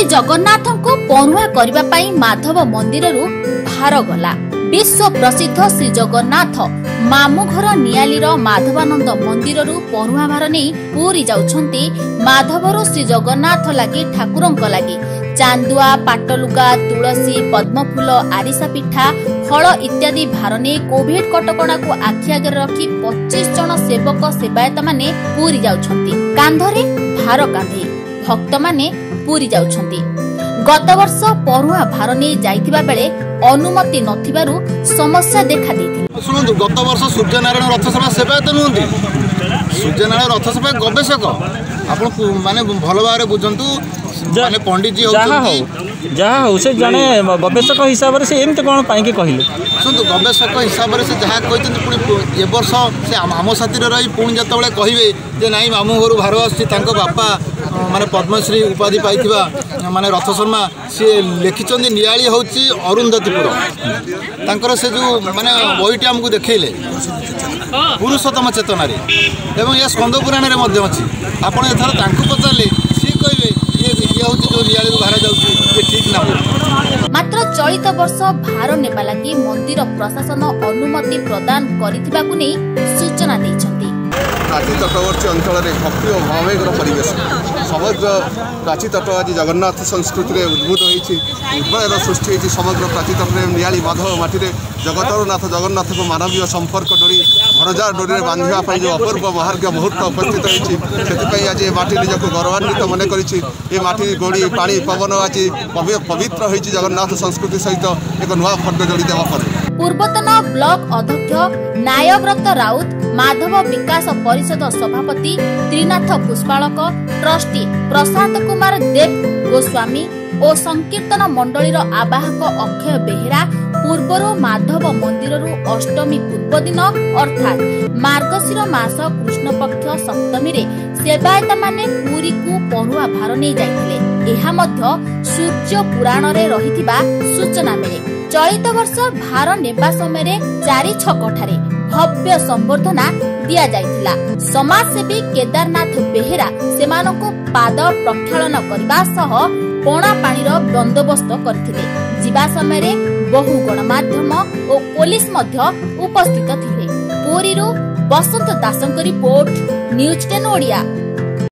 ଶ୍ରୀ ଜଗନ୍ନାଥଙ୍କୁ ପଢୁଆ କରିବା ପାଇଁ ମାଧବ ମନ୍ଦିରରୁ ଭାର ଗଲା ବିଶ୍ୱ ପ୍ରସିଦ୍ଧ ଶ୍ରୀ ଜଗନ୍ନାଥ ମାମୁଁ ଘର ନିଆଲିର ମାଧବାନନ୍ଦ ମନ୍ଦିରରୁ ପଢୁଆ ଭାର ନେଇ ପୁରୀ ଯାଉଛନ୍ତି ମାଧବରୁ ଶ୍ରୀ ଜଗନ୍ନାଥ ଲାଗି ଠାକୁରଙ୍କ ଲାଗି ଚାନ୍ଦୁଆ ପାଟଲୁଗା ତୁଳସୀ ପଦ୍ମଫୁଲ ଆରିସା ପିଠା ଫଳ ଇତ୍ୟାଦି ଭାର ନେଇ କୋଭିଡ କଟକଣାକୁ ଆଖି ଆଗରେ ରଖି ପଚିଶ ଜଣ ସେବକ ସେବାୟତମାନେ ପୁରୀ ଯାଉଛନ୍ତି କାନ୍ଧରେ ଭାର କାନ୍ଧି ଭକ୍ତମାନେ ପୁରୀ ଯାଉଛନ୍ତି। ଗତ ବର୍ଷ ପଢୁଆ ଭାର ନେଇ ଯାଇଥିବା ବେଳେ ଅନୁମତି ନଥିବାରୁ ସମସ୍ୟା ଦେଖାଦେଇଥିଲା ଶୁଣନ୍ତୁ ଗତ ବର୍ଷ ସୂର୍ଯ୍ୟନାରାୟଣ ରଥସଭା ସେବାୟତ ନୁହନ୍ତି? ସୂର୍ଯ୍ୟନାରାୟଣ ରଥସଭା ଗବେଷକ। ଆପଣ ମାନେ ଭଲ ଭାବରେ ବୁଝନ୍ତୁ ମାନେ ପଣ୍ଡିତଜୀ ଯାହା ହଉଛନ୍ତି ଯାହା ହଉ ସେ ଜଣେ ଗବେଷକ ହିସାବରେ ସେ ଏମିତି କ'ଣ ପାଇଁକି କହିଲେ? ଶୁଣନ୍ତୁ ଗବେଷକ ହିସାବରେ ସେ ଯାହା କହିଛନ୍ତି ପୁଣି ଏ ବର୍ଷ ସେ ଆମ ସାଥିରେ ରହି ପୁଣି ଯେତେବେଳେ କହିବେ ଯେ ନାଇଁ ମାମୁଁ ଘରୁ ଭାର ଆସୁଛି ତାଙ୍କ ବାପା ଅ, ମାନେ ପଦ୍ମଶ୍ରୀ ଉପାଧି ପାଇଥିବା ଅ, ମାନେ ରଥ ଶର୍ମା ସିଏ ଲେଖିଛନ୍ତି ନିଆଳି ହେଉଛି ଅରୁନ୍ଧତୀପୁର ତାଙ୍କର ସେ ଯେଉଁ ମାନେ ବହିଟି ଆମକୁ ଦେଖେଇଲେ ପୁରୁଷୋତ୍ତମ ଚେତନାରେ ଏବଂ ଏହା ସ୍କନ୍ଦ ପୁରାଣରେ ମଧ୍ୟ ଅଛି ଆପଣ ଏଥର ତାଙ୍କୁ ପଚାରିଲେ ସିଏ କହିବେ ଇଏ ଇଏ ହେଉଛି ଯେଉଁ ନିଆଳିରୁ ଭାର ଯାଉଛି ଇଏ ଠିକ୍ ନା ଭୁଲ ମାତ୍ର ଚଳିତ ବର୍ଷ ଭାର ନେବା ଲାଗି ମନ୍ଦିର ପ୍ରଶାସନ ଅନୁମତି ପ୍ରଦାନ କରିଥିବାକୁ ନେଇ ସୂଚନା ଦେଇଛନ୍ତି ପ୍ରାଚୀ ତଟବର୍ତ୍ତୀ ଅଞ୍ଚଳରେ ଭକ୍ତି ଓ ଭାବାବେଗର ପରିବେଶ ସମଗ୍ର ପ୍ରାଚୀ ତଟ ଆଜି ଜଗନ୍ନାଥ ସଂସ୍କୃତିରେ ଉଦ୍ଭୂତ ହୋଇଛି ଉଦ୍ଭୟର ସୃଷ୍ଟି ହୋଇଛି ସମଗ୍ର ପ୍ରାଚୀ ତଟରେ ନିଆଳି ମାଧବ ମାଟିରେ ଜଗତର ନାଥ ଜଗନ୍ନାଥଙ୍କ ମାନବୀୟ ସମ୍ପର୍କ ଡୋରି ଭରଜା ଡୋରିରେ ବାନ୍ଧିବା ପାଇଁ ଯେଉଁ ଅପୂର୍ବ ମହାର୍ଘ୍ୟ ମୁହୂର୍ତ୍ତ ଉପସ୍ଥିତ ହୋଇଛି ସେଥିପାଇଁ ଆଜି ଏ ମାଟି ନିଜକୁ ଗୌରବାନ୍ୱିତ ମନେ କରିଛି। ଏ ମାଟି ଗୋଡ଼ି ପାଣି ପବନ ଆଜି ପବି- ପବିତ୍ର ହୋଇଛି ଜଗନ୍ନାଥ ସଂସ୍କୃତି ସହିତ। ଏକ ନୂଆ ଫର୍ଦ୍ଦ ଯୋଡ଼ି ଦେବା ପରେ। ପୂର୍ବତନ ବ୍ଲକ ଅଧ୍ୟକ୍ଷ ନାୟବ୍ରତ ରାଉତ ମାଧବ ବିକାଶ ପରିଷଦ ସଭାପତି ତ୍ରିନାଥ ପୁଷ୍ପାଳକ ଟ୍ରଷ୍ଟି ପ୍ରଶାନ୍ତ କୁମାର ଦେବ ଗୋସ୍ୱାମୀ ଓ ସଂକୀର୍ତ୍ତନ ମଣ୍ଡଳୀର ଆବାହକ ଅକ୍ଷୟ ବେହେରା ପୂର୍ବରୁ ମାଧବ ମନ୍ଦିରରୁ ଅଷ୍ଟମୀ ପୂର୍ବ ଦିନ ଅର୍ଥାତ୍ ମାର୍ଗଶିର ମାସ କୃଷ୍ଣପକ୍ଷ ସପ୍ତମୀରେ ସେବାୟତମାନେ ପୁରୀକୁ ପଢୁଆ ଭାର ନେଇ ଯାଇଥିଲେ ଏହା ମଧ୍ୟ ସୂର୍ଯ୍ୟ ପୁରାଣରେ ରହିଥିବା ସୂଚନା ମିଳେ। ଚଳିତ ବର୍ଷ ଭାର ନେବା ସମୟରେ ଚାରି ଛକଠାରେ ଭବ୍ୟ ସମ୍ବର୍ଦ୍ଧନା ଦିଆଯାଇଥିଲା। ସମାଜସେବୀ କେଦାରନାଥ ବେହେରା ସେମାନଙ୍କୁ ପାଦ ପ୍ରକ୍ଷାଳନ କରିବା ସହ ପଣା ପାଣିର ବନ୍ଦୋବସ୍ତ କରିଥିଲେ। ଯିବା ସମୟରେ ବହୁ ଗଣମାଧ୍ୟମ ଓ ପୋଲିସ ମଧ୍ୟ ଉପସ୍ଥିତ ଥିଲେ। ପୁରୀରୁ ବସନ୍ତ ଦାସଙ୍କ ରିପୋର୍ଟ ନ୍ୟୁଜ ଟେନ୍ ଓଡ଼ିଆ।